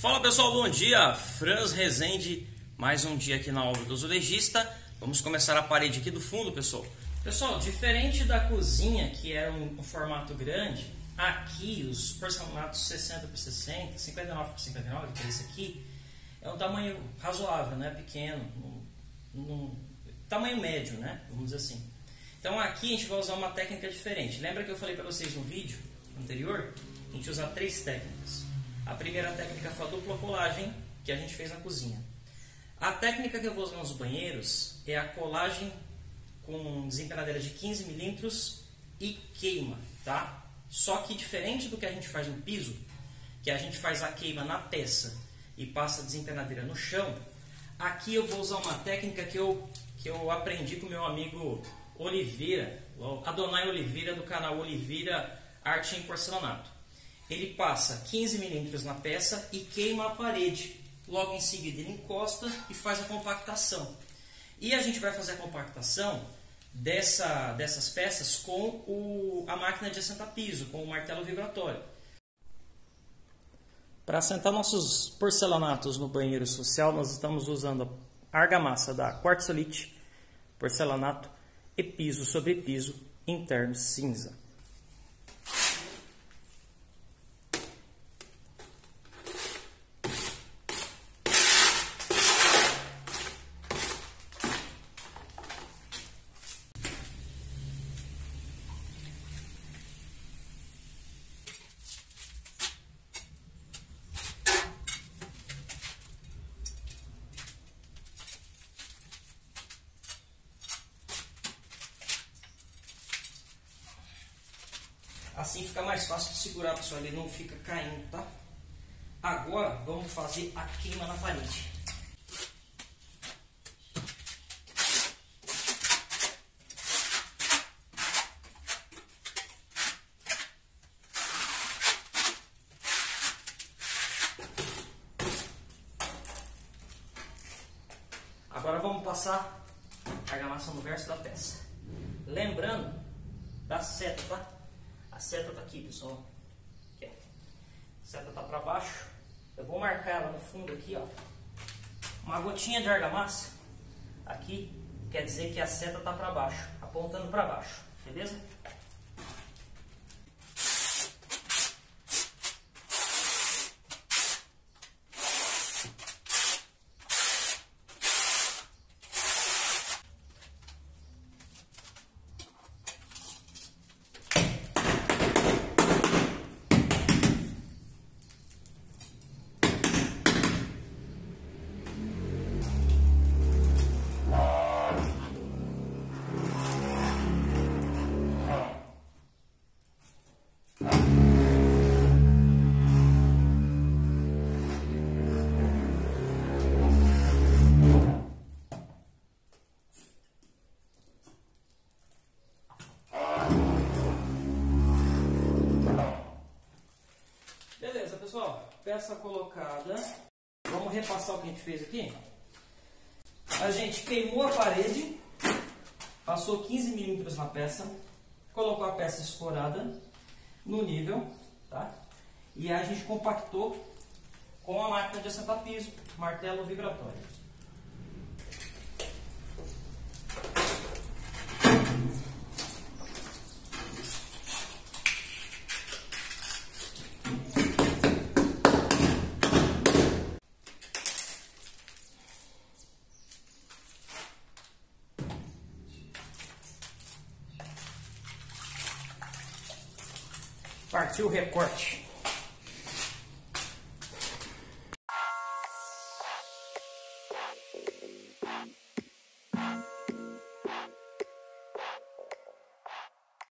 Fala pessoal, bom dia! Franz Rezende, mais um dia aqui na obra do azulejista. Vamos começar a parede aqui do fundo, pessoal. Pessoal, diferente da cozinha, que era um, um formato grande, aqui os porcelanatos 60 por 60, 59 por 59, que é esse aqui, é um tamanho razoável, né? pequeno, um, um, tamanho médio, né? vamos dizer assim. Então aqui a gente vai usar uma técnica diferente. Lembra que eu falei para vocês no vídeo anterior? A gente usa três técnicas. A primeira técnica foi a dupla colagem, que a gente fez na cozinha. A técnica que eu vou usar nos banheiros é a colagem com desempenadeira de 15 milímetros e queima, tá? Só que diferente do que a gente faz no piso, que a gente faz a queima na peça e passa a desempenadeira no chão, aqui eu vou usar uma técnica que eu, que eu aprendi com meu amigo Oliveira, Adonai Oliveira, do canal Oliveira Arte em Porcelanato. Ele passa 15 milímetros na peça e queima a parede. Logo em seguida ele encosta e faz a compactação. E a gente vai fazer a compactação dessa, dessas peças com o, a máquina de assentar piso, com o martelo vibratório. Para assentar nossos porcelanatos no banheiro social, nós estamos usando a argamassa da Quartzolite, porcelanato e piso sobre piso interno cinza. Assim fica mais fácil de segurar, pessoal, ele não fica caindo, tá? Agora vamos fazer a queima na parede. Agora vamos passar a argamassa no verso da peça. Lembrando da seta, tá? A seta tá aqui, pessoal. Aqui, a seta tá para baixo. Eu vou marcar ela no fundo aqui, ó. Uma gotinha de argamassa aqui quer dizer que a seta tá para baixo, apontando para baixo, beleza? pessoal, peça colocada. Vamos repassar o que a gente fez aqui. A gente queimou a parede, passou 15 milímetros na peça, colocou a peça escorada no nível, tá? E a gente compactou com a máquina de assentar piso, martelo vibratório. Partiu o recorte.